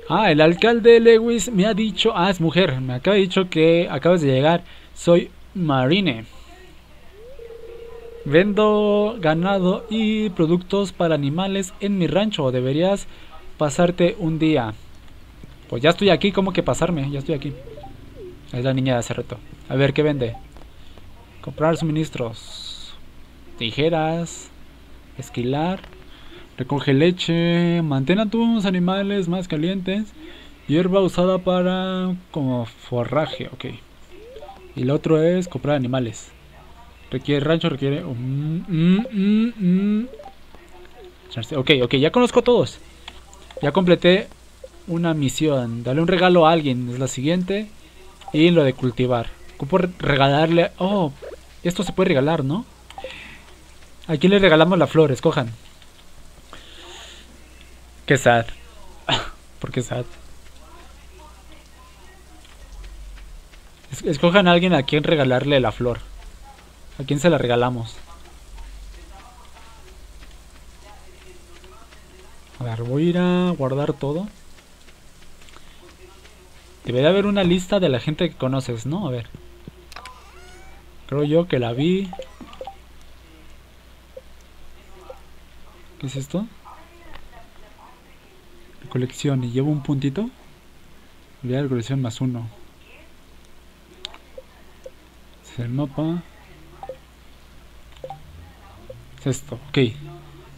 Ah, el alcalde Lewis me ha dicho... Ah, es mujer. Me acaba de dicho que acabas de llegar. Soy Marine. Vendo ganado y productos para animales en mi rancho. Deberías pasarte un día. Pues ya estoy aquí. ¿Cómo que pasarme? Ya estoy aquí. Es la niña de hace rato. A ver, ¿qué vende? Comprar suministros. Tijeras. Esquilar. Recoge leche, mantén a tus animales más calientes. Hierba usada para como forraje, ok. Y el otro es comprar animales. Requiere rancho, requiere... Mm, mm, mm, ok, ok, ya conozco a todos. Ya completé una misión. Dale un regalo a alguien, es la siguiente. Y lo de cultivar. Ocupo regalarle... Oh, esto se puede regalar, ¿no? ¿A quién le regalamos la flor? Escojan. Qué sad. ¿Por qué sad? Escojan a alguien a quien regalarle la flor. ¿A quién se la regalamos? A ver, voy a ir a guardar todo. Debe de haber una lista de la gente que conoces, ¿no? A ver. Creo yo que la vi. ¿Qué es esto? Colección y llevo un puntito. Olvidar la colección más uno. Es el mapa. Es esto, ok.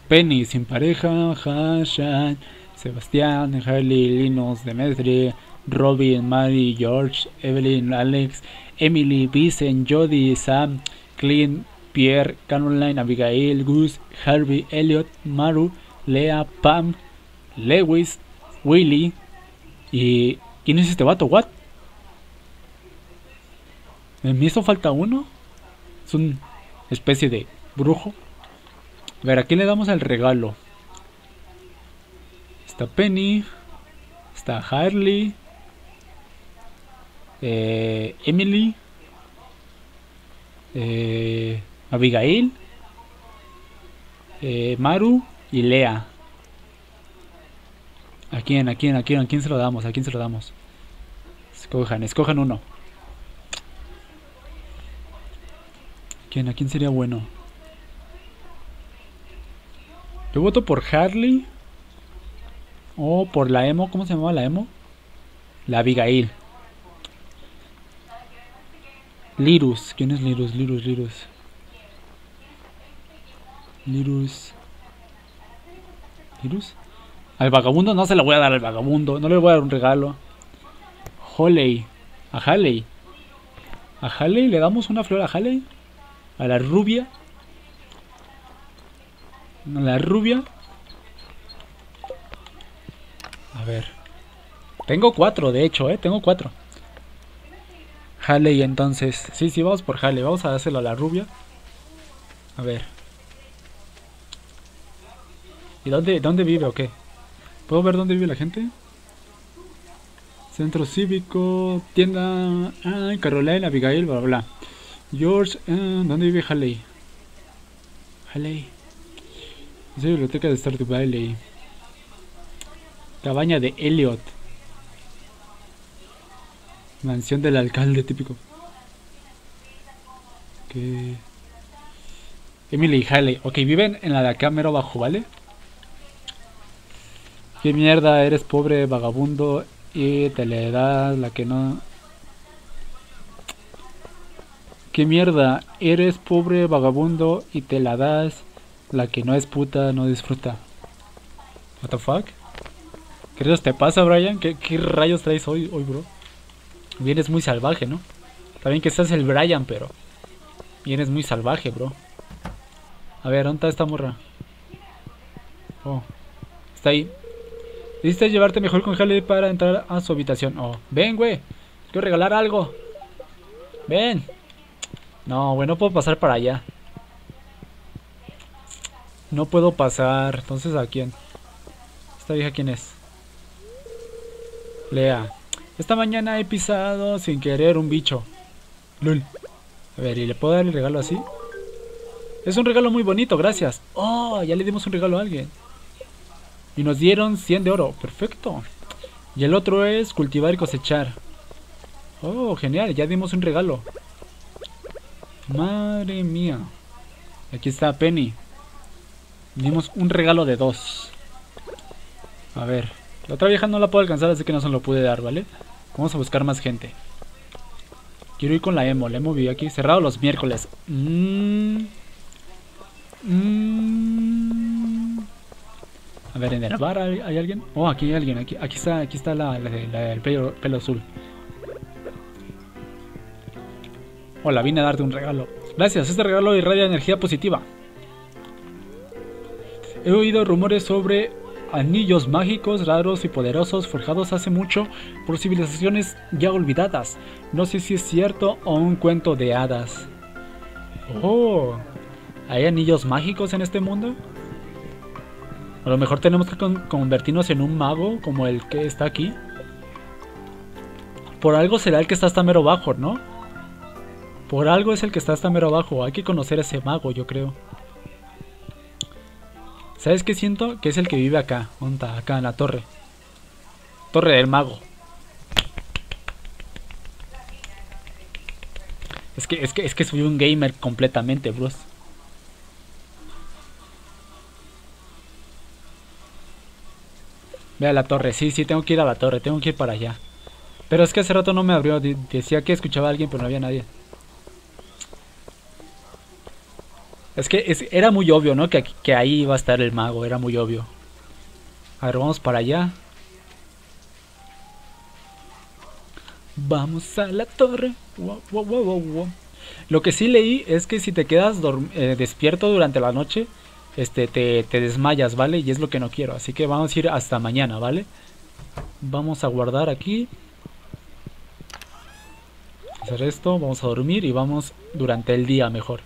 Penny sin pareja, Hashan, Sebastián, Harley, Linus, Demetri, Robin, Mary, George, Evelyn, Alex, Emily, Vincent, Jody, Sam, Clint, Pierre, Caroline, Abigail, Gus, Harvey, Elliot, Maru, Lea, Pam, Lewis, Willy y... ¿Quién es este vato? ¿What? ¿Me hizo falta uno? Es una especie de brujo. A ver, ¿a quién le damos el regalo? Está Penny. Está Harley. Eh, Emily. Eh, Abigail. Eh, Maru y Lea. ¿A quién? ¿A quién? ¿A quién? ¿A quién se lo damos? ¿A quién se lo damos? Escojan, escojan uno. ¿Quién? ¿A quién sería bueno? Yo voto por Harley. O por la emo. ¿Cómo se llamaba la emo? La Abigail. Lirus. ¿Quién es Lirus? Lirus, Lirus. Lirus. ¿Lirus? Al vagabundo no se lo voy a dar al vagabundo. No le voy a dar un regalo. Holly. A Halley. A Halley le damos una flor a Halley. A la rubia. A la rubia. A ver. Tengo cuatro, de hecho, eh. Tengo cuatro. Halley entonces. Sí, sí, vamos por Halley. Vamos a dárselo a la rubia. A ver. ¿Y dónde, dónde vive o qué? ¿Puedo ver dónde vive la gente? Centro cívico, tienda, ah, Carolina, Abigail, bla, bla. George, ah, ¿dónde vive Haley? Haley. Es biblioteca de Stardew Valley. Cabaña de Elliot. Mansión del alcalde, típico. ¿Qué? Emily y Haley. Ok, viven en la de acá mero bajo, ¿vale? ¿Qué mierda? Eres pobre vagabundo y te le das la que no... ¿Qué mierda? Eres pobre vagabundo y te la das la que no es puta, no disfruta. What the fuck? ¿Qué te pasa, Brian? ¿Qué, rayos traes hoy, hoy, bro? Vienes muy salvaje, ¿no? También que estás el Brian, pero... Vienes muy salvaje, bro. A ver, ¿dónde está esta morra? Oh. Está ahí. Necesitas llevarte mejor con Haley para entrar a su habitación. Oh, ven, güey. Quiero regalar algo. Ven. No, güey, no puedo pasar para allá. No puedo pasar. Entonces, ¿a quién? ¿Esta vieja quién es? Lea. Esta mañana he pisado sin querer un bicho. Lul. A ver, ¿y le puedo dar el regalo así? Es un regalo muy bonito, gracias. Oh, ya le dimos un regalo a alguien. Y nos dieron 100 de oro. Perfecto. Y el otro es cultivar y cosechar. Oh, genial. Ya dimos un regalo. Madre mía. Aquí está Penny. Dimos un regalo de dos. A ver. La otra vieja no la puedo alcanzar, así que no se lo pude dar, ¿vale? Vamos a buscar más gente. Quiero ir con la emo. La emo vive aquí. Cerrado los miércoles. Mmm. Mmm. A ver, en el bar hay, alguien. Oh, aquí hay alguien. Aquí, está, aquí está la, el pelo, pelo azul. Hola, vine a darte un regalo. Gracias, este regalo irradia energía positiva. He oído rumores sobre anillos mágicos raros y poderosos forjados hace mucho por civilizaciones ya olvidadas. No sé si es cierto o un cuento de hadas. Oh, ¿hay anillos mágicos en este mundo? A lo mejor tenemos que convertirnos en un mago como el que está aquí. Por algo será el que está hasta mero bajo, ¿no? Por algo es el que está hasta mero abajo. Hay que conocer ese mago, yo creo. ¿Sabes qué siento? Que es el que vive acá. Acá en la torre. Torre del mago. Es que, es que, es que soy un gamer completamente, bros. Ve a la torre. Sí, sí, tengo que ir a la torre. Tengo que ir para allá. Pero es que hace rato no me abrió. Decía que escuchaba a alguien, pero no había nadie. Es que era muy obvio, ¿no? Que, que ahí iba a estar el mago, era muy obvio. A ver, vamos para allá. Vamos a la torre. Lo que sí leí es que si te quedas eh, despierto durante la noche, este, te, te, desmayas, ¿vale? Y es lo que no quiero. Así que vamos a ir hasta mañana, ¿vale? Vamos a guardar aquí. Hacer esto, vamos a dormir y vamos durante el día mejor.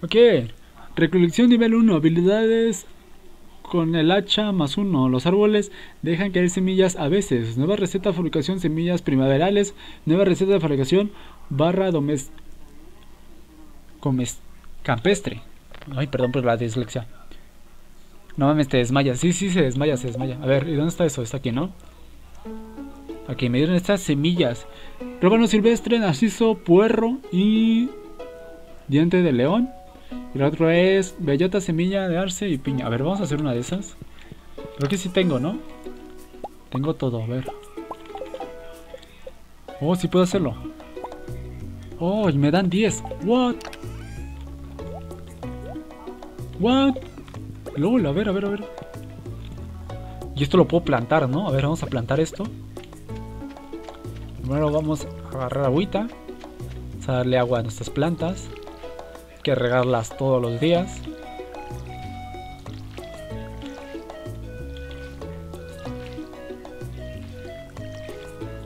Ok, recolección nivel 1, habilidades con el hacha más 1. Los árboles dejan caer semillas a veces. Nueva receta de fabricación semillas primaverales. Nueva receta de fabricación barra domes... Comes... campestre. Ay, perdón por la dislexia. No mames, te desmaya. Sí, sí, se desmaya, se desmaya. A ver, ¿y dónde está eso? Está aquí, ¿no? Aquí me dieron estas semillas. Róbano silvestre, narciso, puerro y... Diente de león. Y la otra es bellota, semilla de arce y piña. A ver, vamos a hacer una de esas. Creo que sí tengo, ¿no? Tengo todo, a ver. Oh, sí puedo hacerlo. Oh, y me dan 10. What? What? LOL, a ver, a ver, a ver. Y esto lo puedo plantar, ¿no? A ver, vamos a plantar esto. Primero vamos a agarrar agüita. Vamos a darle agua a nuestras plantas que regarlas todos los días.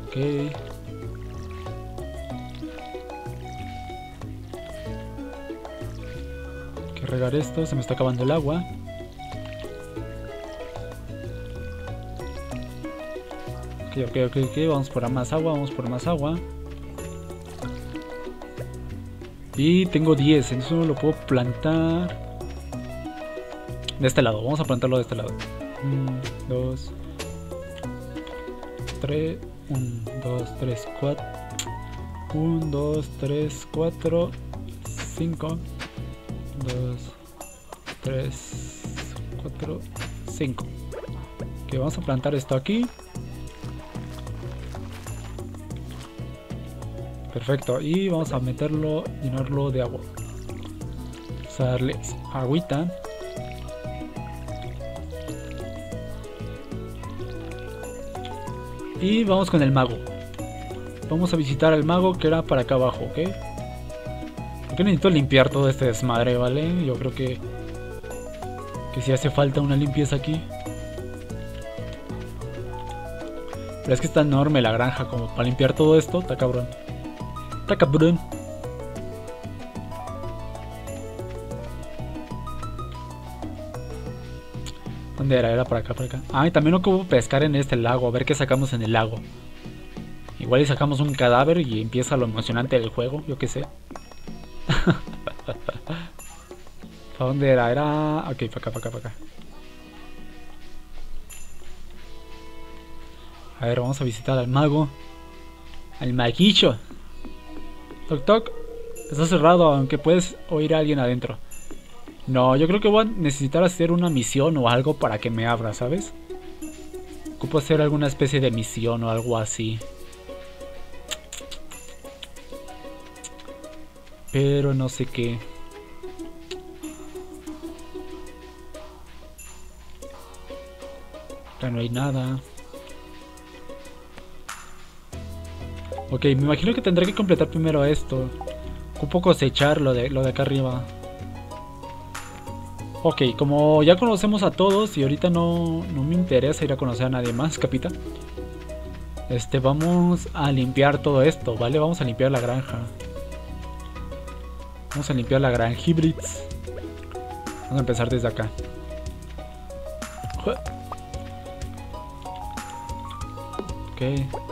Ok. que regar esto, se me está acabando el agua. Ok, ok, ok, ok, vamos por más agua, vamos por más agua. Y tengo 10, eso lo puedo plantar de este lado. Vamos a plantarlo de este lado. 1, 2, 3, 1, 2, 3, 4. 1, 2, 3, 4, 5, 2, 3, 4, 5. Ok, vamos a plantar esto aquí. Perfecto, y vamos a meterlo, llenarlo de agua. Vamos a darle agüita. Y vamos con el mago. Vamos a visitar al mago que era para acá abajo, ¿ok? Porque necesito limpiar todo este desmadre, ¿vale? Yo creo que... Que si hace falta una limpieza aquí. Pero es que está enorme la granja como para limpiar todo esto, está cabrón. Está cabrón. ¿Dónde era? Era por acá, por acá. Ah, y también puedo pescar en este lago. A ver qué sacamos en el lago. Igual y sacamos un cadáver y empieza lo emocionante del juego. Yo qué sé. ¿Para dónde era? Era... Ok, para acá, para acá, para acá. A ver, vamos a visitar al mago. Al maguicho. Toc toc. Está cerrado, aunque puedes oír a alguien adentro. No, yo creo que voy a necesitar hacer una misión o algo para que me abra, ¿sabes? Ocupo hacer alguna especie de misión o algo así. Pero no sé qué. Acá no hay nada. Ok, me imagino que tendré que completar primero esto. Ocupo cosechar lo de, lo de acá arriba. Ok, como ya conocemos a todos y ahorita no, no me interesa ir a conocer a nadie más, capita. Este, vamos a limpiar todo esto, ¿vale? Vamos a limpiar la granja. Vamos a limpiar la granja hybrids. Vamos a empezar desde acá. Ok.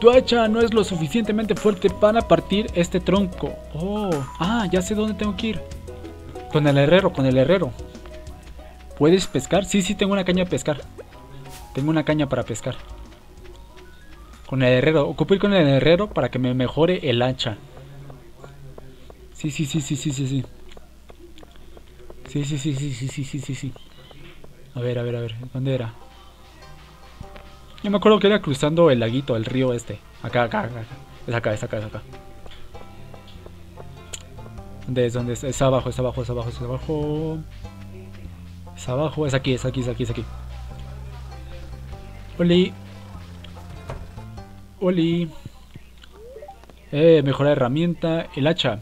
Tu hacha no es lo suficientemente fuerte para partir este tronco. Oh, ah, ya sé dónde tengo que ir. Con el herrero, con el herrero. ¿Puedes pescar? Sí, sí, tengo una caña de pescar. Tengo una caña para pescar. Con el herrero. Ocupo ir con el herrero para que me mejore el hacha. Sí, sí, sí, sí, sí, sí, sí. Sí, sí, sí, sí, sí, sí, sí, sí. A ver, a ver, a ver. ¿Dónde era? Yo me acuerdo que era cruzando el laguito, el río este. Acá, acá, acá. Es acá, es acá, es acá. ¿Dónde es? ¿Dónde es? Es abajo, es abajo, es abajo, es abajo. Es abajo, es aquí, es aquí, es aquí, es aquí. Oli. Oli. Eh, mejora herramienta. El hacha.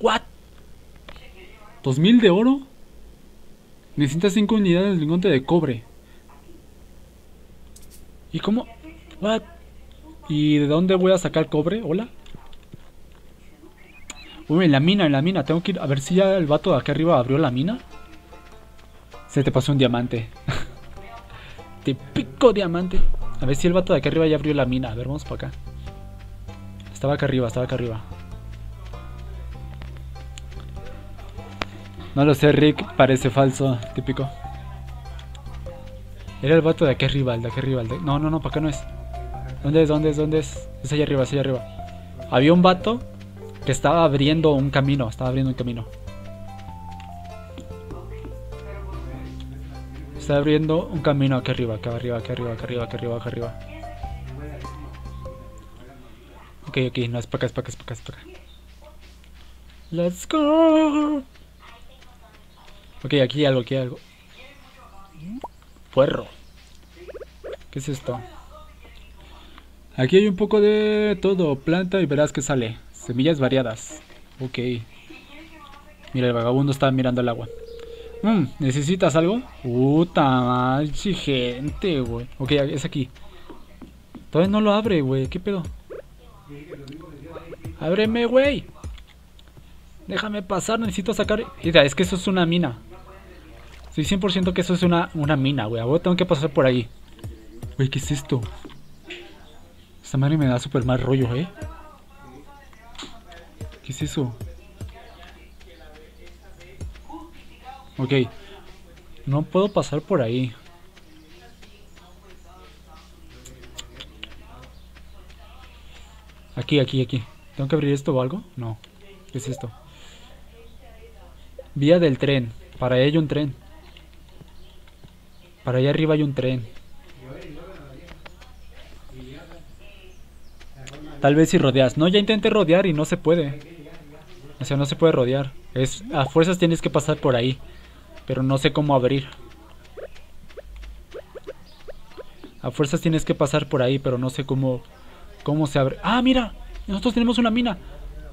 ¿What? ¿2000 de oro? Necesitas 5 unidades de lingote de cobre. ¿Y cómo? What? ¿Y de dónde voy a sacar cobre? ¿Hola? Uy, en la mina, en la mina. Tengo que ir a ver si ya el vato de aquí arriba abrió la mina. Se te pasó un diamante. Típico diamante. A ver si el vato de aquí arriba ya abrió la mina. A ver, vamos para acá. Estaba acá arriba, estaba acá arriba. No lo sé, Rick. Parece falso. Típico. Era el vato de aquí arriba, el de aquí arriba. De... No, no, no, para acá no es. ¿Dónde es? ¿Dónde es? ¿Dónde es? Es allá arriba, es allá arriba. Había un vato que estaba abriendo un camino. Estaba abriendo un camino. Está abriendo un camino aquí arriba, acá arriba, aquí arriba, aquí arriba, aquí arriba, aquí arriba. Ok, ok, no, es para acá, es para acá, es para acá, es para acá. Let's go. Ok, aquí hay algo, aquí hay algo. Puerro. ¿Qué es esto? Aquí hay un poco de todo. Planta y verás que sale. Semillas variadas. Ok. Mira, el vagabundo está mirando el agua. Mm, ¿Necesitas algo? Puta madre, gente, güey. Ok, es aquí. Todavía no lo abre, güey. ¿Qué pedo? Ábreme, güey. Déjame pasar, necesito sacar... Mira, es que eso es una mina. Estoy 100% que eso es una, una mina, güey. Ahora tengo que pasar por ahí. Güey, ¿qué es esto? Esta madre me da súper mal rollo, ¿eh? ¿Qué es eso? Ok. No puedo pasar por ahí. Aquí, aquí, aquí. ¿Tengo que abrir esto o algo? No. ¿Qué es esto? Vía del tren. Para ello un tren. Para allá arriba hay un tren. Tal vez si rodeas. No, ya intenté rodear y no se puede. O sea, no se puede rodear. Es, a fuerzas tienes que pasar por ahí. Pero no sé cómo abrir. A fuerzas tienes que pasar por ahí, pero no sé cómo, cómo se abre. ¡Ah, mira! Nosotros tenemos una mina.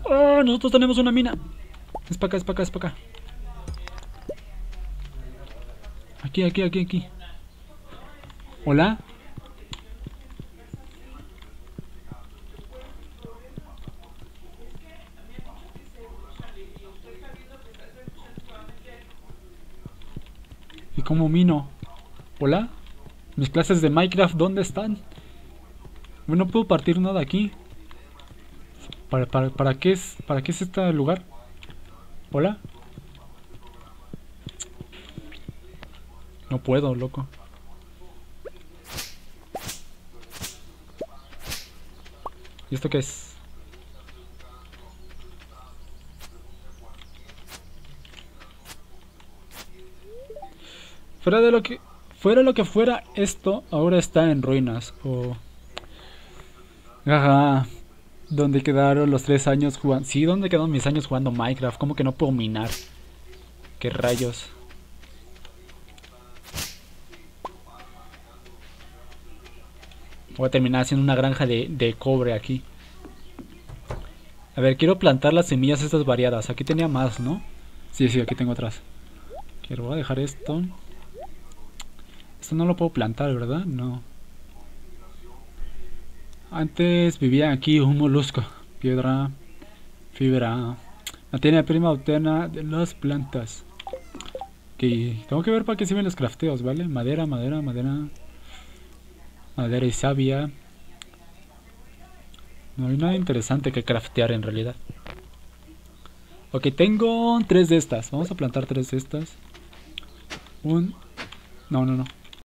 ¡Oh, nosotros tenemos una mina! Es para acá, es para acá, es para acá. Aquí, aquí, aquí, aquí. ¿Hola? ¿Y cómo mino? ¿Hola? ¿Mis clases de Minecraft dónde están? No puedo partir nada aquí. ¿Para, para, para qué es para qué es este lugar? ¿Hola? No puedo, loco. ¿Y esto qué es? Fuera de lo que fuera lo que fuera, esto ahora está en ruinas. O Ajá. ¿Dónde quedaron los tres años jugando? Sí, ¿dónde quedaron mis años jugando Minecraft? ¿Cómo que no puedo minar? ¿Qué rayos? Voy a terminar haciendo una granja de, de cobre aquí. A ver, quiero plantar las semillas estas variadas. Aquí tenía más, ¿no? Sí, sí, aquí tengo otras. Quiero voy a dejar esto. Esto no lo puedo plantar, ¿verdad? No. Antes vivía aquí un molusco. Piedra, fibra. Materia prima obtenida de las plantas. Ok, tengo que ver para qué sirven los crafteos, ¿vale? Madera, madera, madera. Madera y savia. No hay nada interesante que craftear en realidad. Ok, tengo tres de estas. Vamos a plantar tres de estas. Un... No, no, no.